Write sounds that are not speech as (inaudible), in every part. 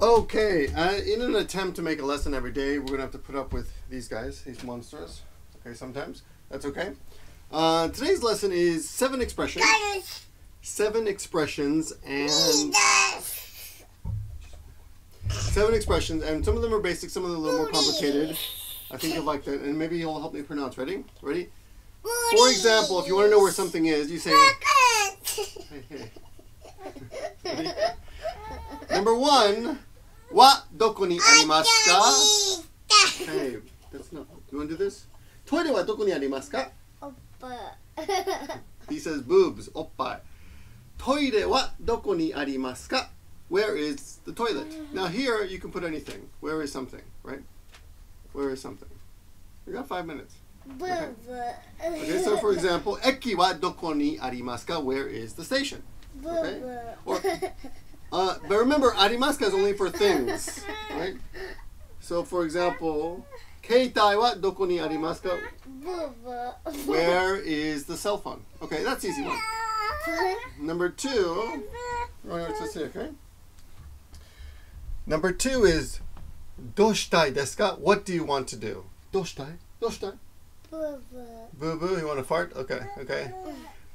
Okay, uh, in an attempt to make a lesson every day, we're going to have to put up with these guys, these monsters. Okay, sometimes. That's okay. Uh, today's lesson is seven expressions. Seven expressions and seven expressions, and some of them are basic, some of them are a little more complicated. I think you'll like that, and maybe you'll help me pronounce. Ready? Ready? For example, if you want to know where something is, you say. Hey, hey. Number one, wa doko ni arimasu ka? Hey, that's not. You want to do this? Toilet wa doko ni arimasu ka? Oppa. (laughs) He says boobs, oppai. Toire wa doko ni arimasu ka? Where is the toilet? Now here you can put anything. Where is something, right? Where is something? We got five minutes. Okay, so for example, eki wa doko ni arimasu ka? Where is the station? Okay. Or, (laughs) uh, but remember, arimasu is only for things, right? So for example, keitai wa doko ni arimasu? Where is the cell phone? Okay, that's easy one. Number two, okay? Number two is doshitai desu ka? What do you want to do? Doshitai? Doshitai? Boo boo, you want to fart? Okay, okay.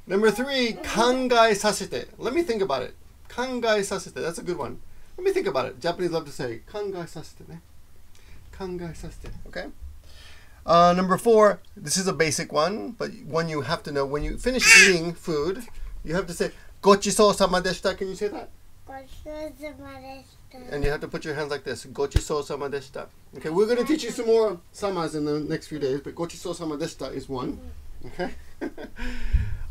Number three, kangai sasete. Let me think about it. Kangai sasete. That's a good one. Let me think about it. Japanese love to say kangai sasete. Ne? Kangai sasete. Okay. Uh, number four, this is a basic one, but one you have to know. When you finish eating food, you have to say gochiso sama deshita. Can you say that? And you have to put your hands like this. Gochiso sama deshita. Okay, we're going to teach you some more samas in the next few days, but gochiso sama deshita is one. Okay? (laughs)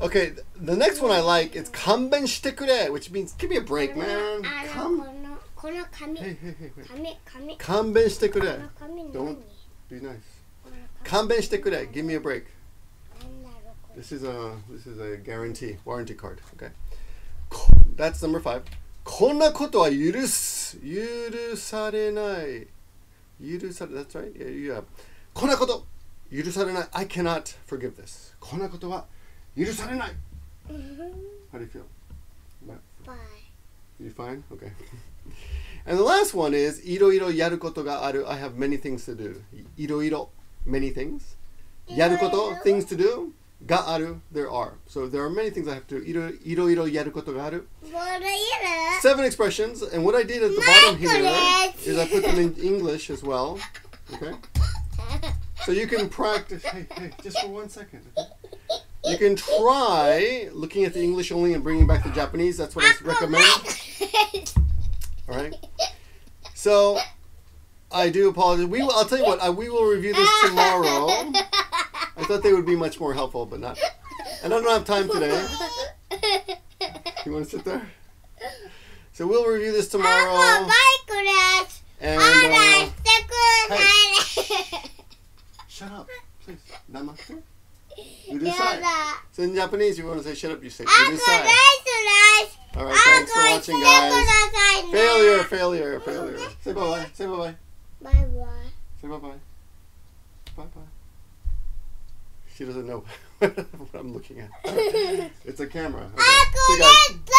okay, the next one I like is kanben shite kure, which means give me a break, man. Come. この紙 Hey, hey, hey, wait. 紙紙 Kanben shite こ kure. の紙何 Don't be nice. この Kanben shite kure. Give me a break. 紙なんだろうこれ This is a this is a guarantee warranty card. Okay, Ko- that's number five. こんなことは許す許されない許され That's right. Yeah, yeah. こんなこと許されない I cannot forgive this. こんなことは許されない How do you feel? Bye. You fine? Okay. (laughs) And the last one is いろいろやることがある I have many things to do. いろいろ many things. やること things to do がある there are. So there are many things I have to do. いろいろいろやることがある。ボールいる Seven expressions, and what I did at the bottom here Nicholas! is I put them in English as well. Okay? (laughs) So you can practice. Hey, hey, just for one second. okay? You can try looking at the English only and bringing back the Japanese. That's what I recommend. All right. So I do apologize. We will, I'll tell you what. I, we will review this tomorrow. I thought they would be much more helpful, but not. And I don't have time today. (laughs) You want to sit there? So we'll review this tomorrow. And, uh, hey. (laughs) Shut up, please. Urusai. It's in Japanese. You want to say shut up, you say urusai. All right, thanks for watching, guys. Failure, failure, failure. Say bye-bye. Say bye-bye. Bye-bye. Say bye-bye. Bye-bye. She doesn't know (laughs) what I'm looking at. (laughs) It's a camera. Okay. See you guys.